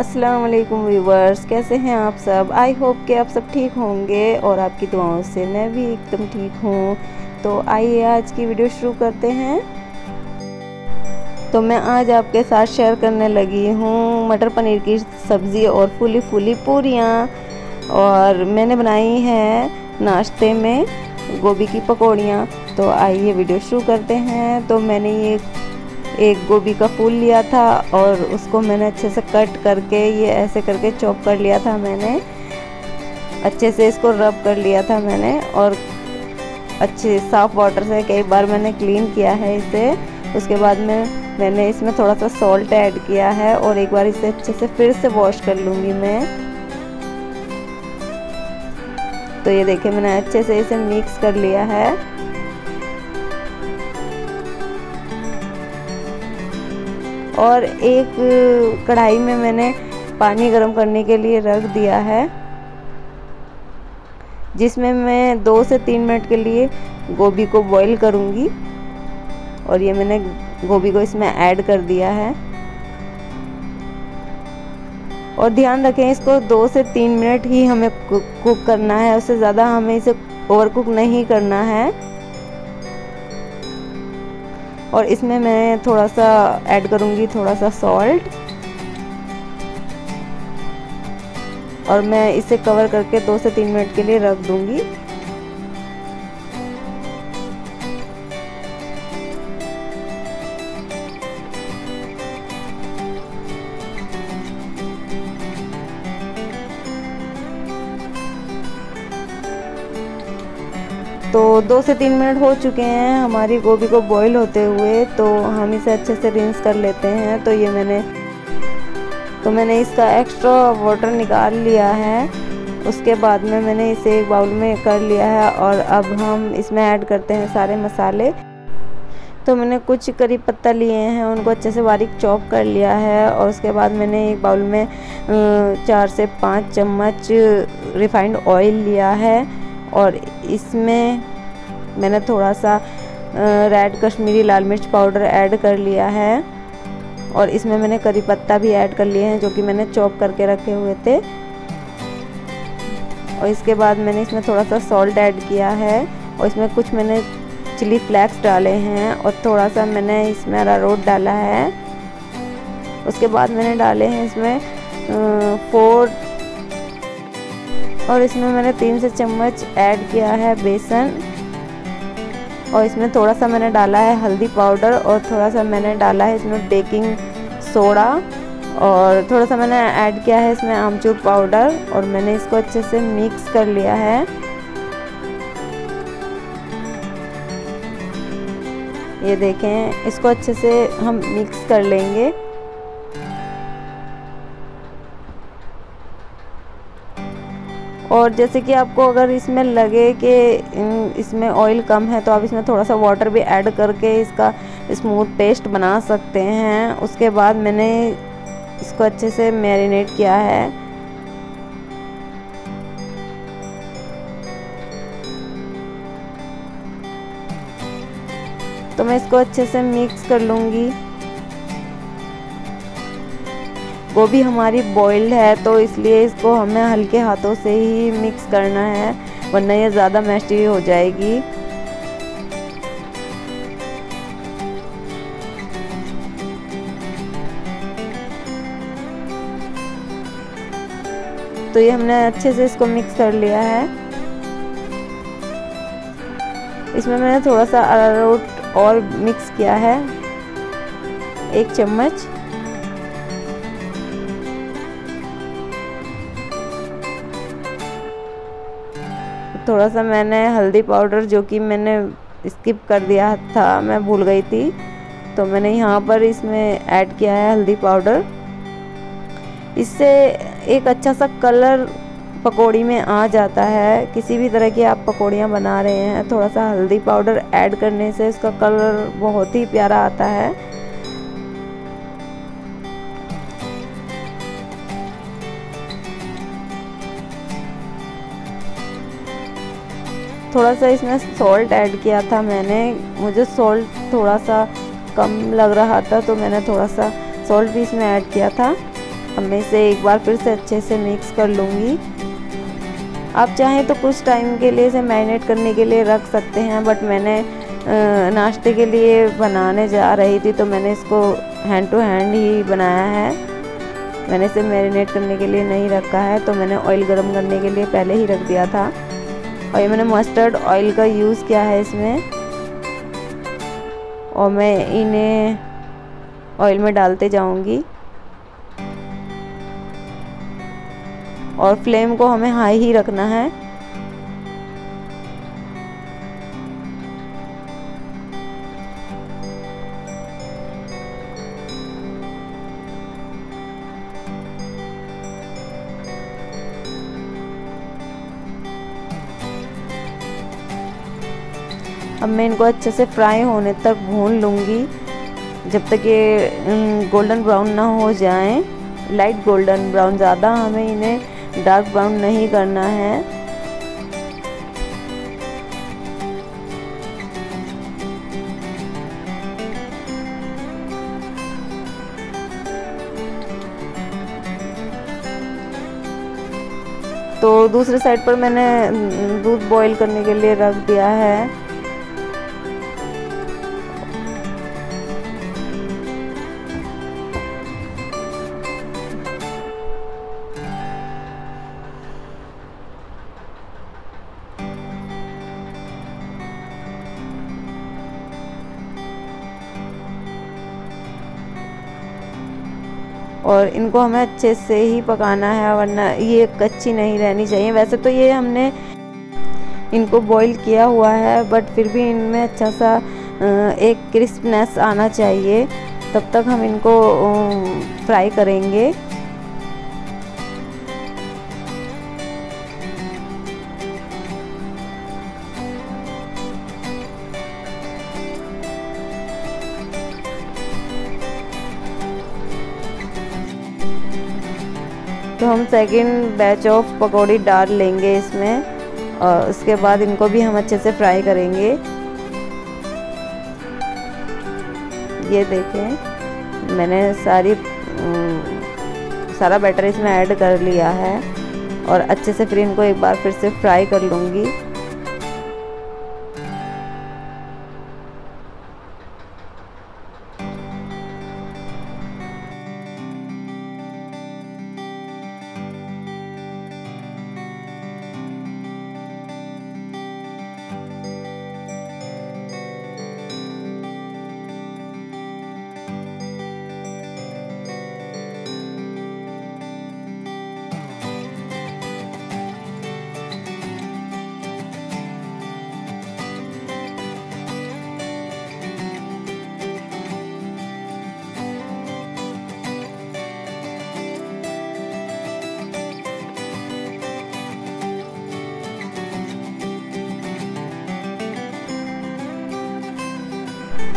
अस्सलाम वालेकुम व्यूवर्स, कैसे हैं आप सब? आई होप कि आप सब ठीक होंगे और आपकी दुआओं से मैं भी एकदम ठीक हूँ। तो आइए आज की वीडियो शुरू करते हैं। तो मैं आज आपके साथ शेयर करने लगी हूँ मटर पनीर की सब्ज़ी और फूली फूली पूरियाँ और मैंने बनाई है नाश्ते में गोभी की पकौड़ियाँ। तो आइए वीडियो शुरू करते हैं। तो मैंने ये एक गोभी का फूल लिया था और उसको मैंने अच्छे से कट करके, ये ऐसे करके चॉप कर लिया था मैंने। अच्छे से इसको रब कर लिया था मैंने और अच्छे साफ़ वाटर से कई बार मैंने क्लीन किया है इसे। उसके बाद में मैंने इसमें थोड़ा सा सॉल्ट ऐड किया है और एक बार इसे अच्छे से फिर से वॉश कर लूँगी मैं। तो ये देखिए मैंने अच्छे से इसे मिक्स कर लिया है। और एक कढ़ाई में मैंने पानी गर्म करने के लिए रख दिया है, जिसमें मैं दो से तीन मिनट के लिए गोभी को बॉईल करूँगी। और ये मैंने गोभी को इसमें ऐड कर दिया है। और ध्यान रखें, इसको दो से तीन मिनट ही हमें कुक करना है, उससे ज़्यादा हमें इसे ओवर कुक नहीं करना है। और इसमें मैं थोड़ा सा ऐड करूँगी थोड़ा सा सॉल्ट और मैं इसे कवर करके दो से तीन मिनट के लिए रख दूँगी। तो दो से तीन मिनट हो चुके हैं हमारी गोभी को बॉईल होते हुए तो हम इसे अच्छे से रिंस कर लेते हैं। तो ये मैंने तो मैंने इसका एक्स्ट्रा वाटर निकाल लिया है। उसके बाद में मैंने इसे एक बाउल में कर लिया है और अब हम इसमें ऐड करते हैं सारे मसाले। तो मैंने कुछ करी पत्ता लिए हैं, उनको अच्छे से बारीक चॉप कर लिया है और उसके बाद मैंने एक बाउल में चार से पाँच चम्मच रिफाइंड ऑयल लिया है। और इसमें मैंने थोड़ा सा रेड कश्मीरी लाल मिर्च पाउडर ऐड कर लिया है। और इसमें मैंने करी पत्ता भी ऐड कर लिए हैं, जो कि मैंने चॉप करके रखे हुए थे। और इसके बाद मैंने इसमें थोड़ा सा सॉल्ट ऐड किया है। और इसमें कुछ मैंने चिली फ्लैक्स डाले हैं और थोड़ा सा मैंने इसमें अरारोट डाला है। उसके बाद मैंने डाले हैं इसमें फोर और इसमें मैंने तीन से चम्मच ऐड किया है बेसन। और इसमें थोड़ा सा मैंने डाला है हल्दी पाउडर और थोड़ा सा मैंने डाला है इसमें बेकिंग सोडा। और थोड़ा सा मैंने ऐड किया है इसमें आमचूर पाउडर और मैंने इसको अच्छे से मिक्स कर लिया है। ये देखें, इसको अच्छे से हम मिक्स कर लेंगे। और जैसे कि आपको अगर इसमें लगे कि इसमें ऑयल कम है तो आप इसमें थोड़ा सा वाटर भी ऐड करके इसका स्मूथ पेस्ट बना सकते हैं। उसके बाद मैंने इसको अच्छे से मैरिनेट किया है। तो मैं इसको अच्छे से मिक्स कर लूँगी। गोभी हमारी बॉइल्ड है तो इसलिए इसको हमें हल्के हाथों से ही मिक्स करना है, वरना ये ज़्यादा मैशी हो जाएगी। तो ये हमने अच्छे से इसको मिक्स कर लिया है। इसमें मैंने थोड़ा सा अरारोट और मिक्स किया है, एक चम्मच। थोड़ा सा मैंने हल्दी पाउडर जो कि मैंने स्किप कर दिया था, मैं भूल गई थी। तो मैंने यहाँ पर इसमें ऐड किया है हल्दी पाउडर। इससे एक अच्छा सा कलर पकौड़ी में आ जाता है। किसी भी तरह की आप पकौड़ियाँ बना रहे हैं, थोड़ा सा हल्दी पाउडर ऐड करने से इसका कलर बहुत ही प्यारा आता है। थोड़ा सा इसमें सॉल्ट ऐड किया था मैंने। मुझे सॉल्ट थोड़ा सा कम लग रहा था तो मैंने थोड़ा सा सॉल्ट भी इसमें ऐड किया था। अब मैं इसे एक बार फिर से अच्छे से मिक्स कर लूँगी। आप चाहें तो कुछ टाइम के लिए इसे मैरिनेट करने के लिए रख सकते हैं बट मैंने नाश्ते के लिए बनाने जा रही थी तो मैंने इसको हैंड टू हैंड ही बनाया है। मैंने इसे मैरिनेट करने के लिए नहीं रखा है तो मैंने ऑयल गर्म करने के लिए पहले ही रख दिया था। और ये मैंने मस्टर्ड ऑयल का यूज़ किया है इसमें। और मैं इन्हें ऑयल में डालते जाऊँगी। और फ्लेम को हमें हाई ही रखना है। अब मैं इनको अच्छे से फ्राई होने तक भून लूँगी। जब तक ये गोल्डन ब्राउन ना हो जाए लाइट गोल्डन ब्राउन ज़्यादा हमें इन्हें डार्क ब्राउन नहीं करना है। तो दूसरे साइड पर मैंने दूध बॉईल करने के लिए रख दिया है। और इनको हमें अच्छे से ही पकाना है, वरना ये कच्ची नहीं रहनी चाहिए। वैसे तो ये हमने इनको बॉईल किया हुआ है बट फिर भी इनमें अच्छा सा एक क्रिस्पनेस आना चाहिए। तब तक हम इनको फ्राई करेंगे। तो हम सेकेंड बैच ऑफ़ पकौड़ी डाल लेंगे इसमें, और उसके बाद इनको भी हम अच्छे से फ्राई करेंगे। ये देखें, मैंने सारी सारा बैटर इसमें ऐड कर लिया है, और अच्छे से फिर इनको एक बार फिर से फ्राई कर लूँगी।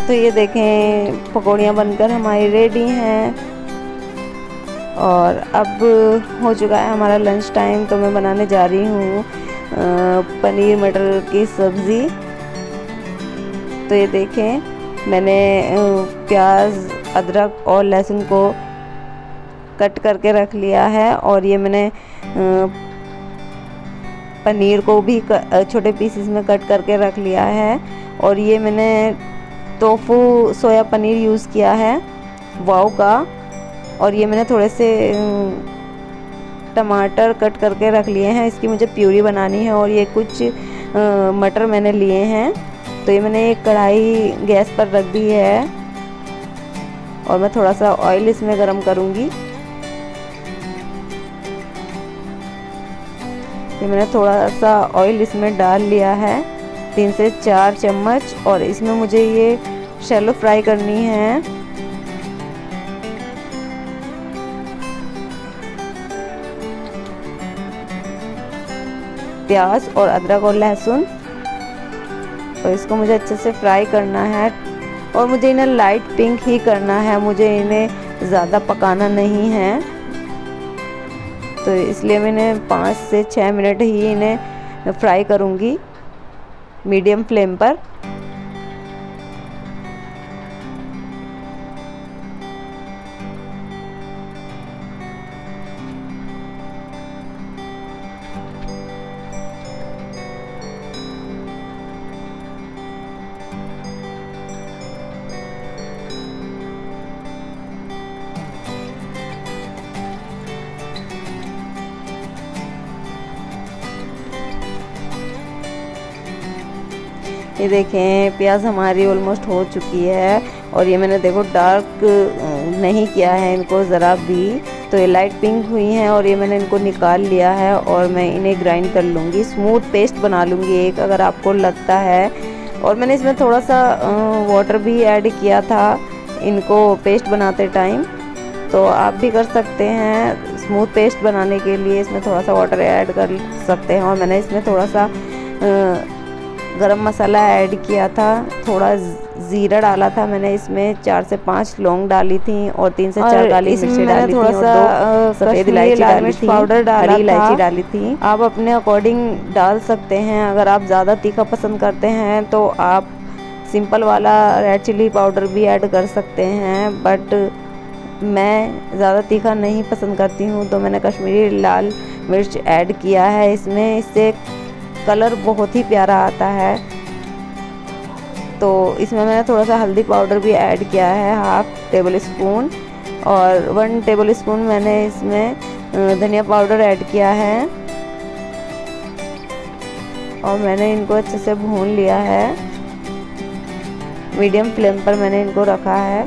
तो ये देखें, पकौड़ियाँ बनकर हमारी रेडी हैं। और अब हो चुका है हमारा लंच टाइम तो मैं बनाने जा रही हूँ पनीर मटर की सब्ज़ी। तो ये देखें, मैंने प्याज, अदरक और लहसुन को कट करके रख लिया है और ये मैंने पनीर को भी छोटे पीसेस में कट करके रख लिया है। और ये मैंने टोफू सोया पनीर यूज़ किया है, वाव का। और ये मैंने थोड़े से टमाटर कट करके रख लिए हैं, इसकी मुझे प्यूरी बनानी है और ये कुछ मटर मैंने लिए हैं। तो ये मैंने एक कढ़ाई गैस पर रख दी है। और मैं थोड़ा सा ऑयल इसमें गरम करूँगी। ये मैंने थोड़ा सा ऑयल इसमें डाल लिया है, तीन से चार चम्मच। और इसमें मुझे ये शैलो फ्राई करनी है। प्याज और अदरक और लहसुन। तो इसको मुझे अच्छे से फ्राई करना है। और मुझे इन्हें लाइट पिंक ही करना है। मुझे इन्हें ज़्यादा पकाना नहीं है। तो इसलिए मैंने पाँच से छः मिनट ही इन्हें फ्राई करूँगी। मीडियम फ्लेम पर। ये देखें प्याज हमारी ऑलमोस्ट हो चुकी है और ये मैंने देखो डार्क नहीं किया है इनको ज़रा भी। तो ये लाइट पिंक हुई हैं और ये मैंने इनको निकाल लिया है और मैं इन्हें ग्राइंड कर लूँगी। स्मूथ पेस्ट बना लूँगी एक, अगर आपको लगता है। और मैंने इसमें थोड़ा सा वाटर भी ऐड किया था इनको पेस्ट बनाते टाइम तो आप भी कर सकते हैं स्मूथ पेस्ट बनाने के लिए। इसमें थोड़ा सा वाटर ऐड कर सकते हैं और मैंने इसमें थोड़ा सा गरम मसाला ऐड किया था थोड़ा ज़ीरा डाला था मैंने इसमें चार से पाँच लौंग डाली थी और तीन से चार काली मिर्ची डाली थोड़ा सा सफ़ेद इलायची डाली थी पाउडर डाली इलायची डाली थी। आप अपने अकॉर्डिंग डाल सकते हैं अगर आप ज़्यादा तीखा पसंद करते हैं तो आप सिंपल वाला रेड चिली पाउडर भी ऐड कर सकते हैं बट मैं ज़्यादा तीखा नहीं पसंद करती हूँ तो मैंने कश्मीरी लाल मिर्च ऐड किया है इसमें इससे कलर बहुत ही प्यारा आता है। तो इसमें मैंने थोड़ा सा हल्दी पाउडर भी ऐड किया है, हाफ़ टेबल स्पून और वन टेबल स्पून मैंने इसमें धनिया पाउडर ऐड किया है। और मैंने इनको अच्छे से भून लिया है। मीडियम फ्लेम पर मैंने इनको रखा है।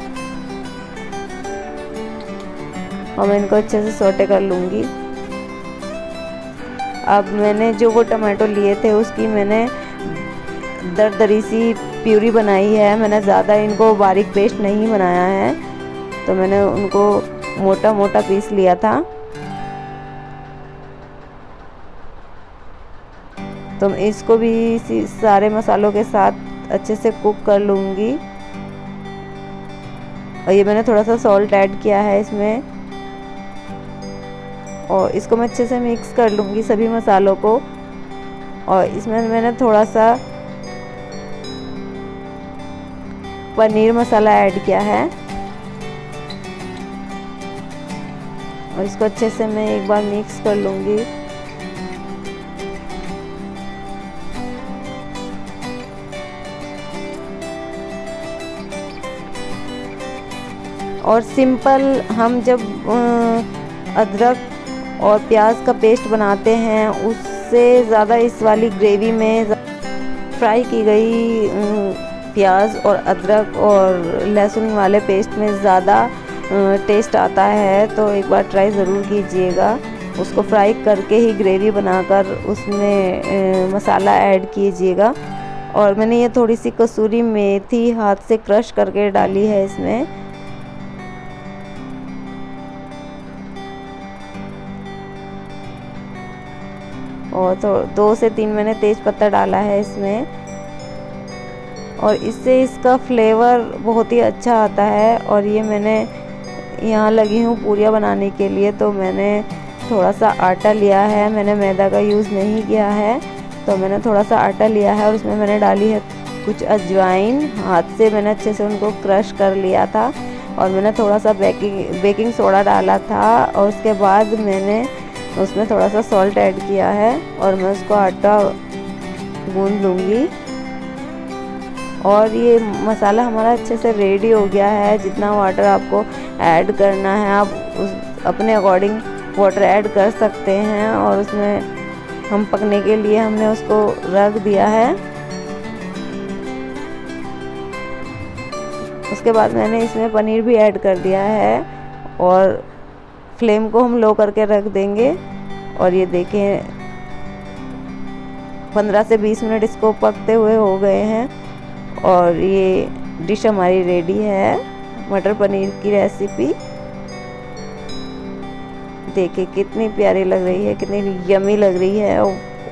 और मैं इनको अच्छे से सोटे कर लूँगी। अब मैंने जो वो टमाटो लिए थे, उसकी मैंने दर दरी सी प्यूरी बनाई है। मैंने ज़्यादा इनको बारीक पेस्ट नहीं बनाया है तो मैंने उनको मोटा मोटा पीस लिया था। तो इसको भी सारे मसालों के साथ अच्छे से कुक कर लूँगी। और ये मैंने थोड़ा सा सॉल्ट ऐड किया है इसमें। और इसको मैं अच्छे से मिक्स कर लूँगी सभी मसालों को। और इसमें मैंने थोड़ा सा पनीर मसाला ऐड किया है। और इसको अच्छे से मैं एक बार मिक्स कर लूँगी। और सिंपल हम जब अदरक और प्याज का पेस्ट बनाते हैं। उससे ज़्यादा इस वाली ग्रेवी में फ्राई की गई प्याज और अदरक और लहसुन वाले पेस्ट में ज़्यादा टेस्ट आता है। तो एक बार ट्राई ज़रूर कीजिएगा। उसको फ्राई करके ही ग्रेवी बनाकर उसमें मसाला ऐड कीजिएगा। और मैंने ये थोड़ी सी कसूरी मेथी हाथ से क्रश करके डाली है इसमें। और तो दो से तीन मैंने तेज़ पत्ता डाला है इसमें। और इससे इसका फ्लेवर बहुत ही अच्छा आता है और ये मैंने यहाँ लगी हूँ पूरियाँ बनाने के लिए तो मैंने थोड़ा सा आटा लिया है। मैंने मैदा का यूज़ नहीं किया है तो मैंने थोड़ा सा आटा लिया है और उसमें मैंने डाली है कुछ अजवाइन। हाथ से मैंने अच्छे से उनको क्रश कर लिया था और मैंने थोड़ा सा बेकिंग बेकिंग सोडा डाला था और उसके बाद मैंने उसमें थोड़ा सा सॉल्ट ऐड किया है और मैं उसको आटा गूंद लूँगी। और ये मसाला हमारा अच्छे से रेडी हो गया है। जितना वाटर आपको ऐड करना है, आप उस अपने अकॉर्डिंग वाटर ऐड कर सकते हैं और उसमें हम पकने के लिए हमने उसको रख दिया है। उसके बाद मैंने इसमें पनीर भी ऐड कर दिया है और फ्लेम को हम लो करके रख देंगे और ये देखें 15 से 20 मिनट इसको पकते हुए हो गए हैं। और ये डिश हमारी रेडी है, मटर पनीर की रेसिपी देखिए कितनी प्यारी लग रही है, कितनी यमी लग रही है।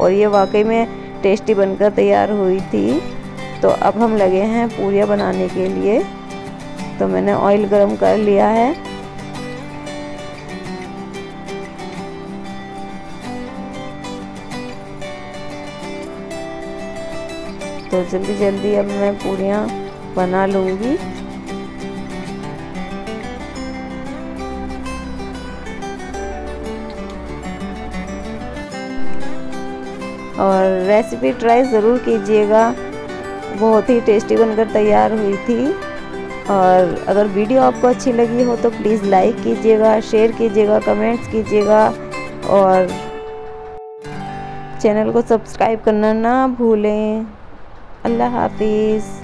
और ये वाकई में टेस्टी बनकर तैयार हुई थी। तो अब हम लगे हैं पूरियाँ बनाने के लिए। तो मैंने ऑयल गरम कर लिया है। तो जल्दी जल्दी अब मैं पूरियाँ बना लूँगी। और रेसिपी ट्राई ज़रूर कीजिएगा। बहुत ही टेस्टी बनकर तैयार हुई थी। और अगर वीडियो आपको अच्छी लगी हो तो प्लीज़ लाइक कीजिएगा शेयर कीजिएगा कमेंट्स कीजिएगा। और चैनल को सब्सक्राइब करना ना भूलें। अल्लाह हाफिज़।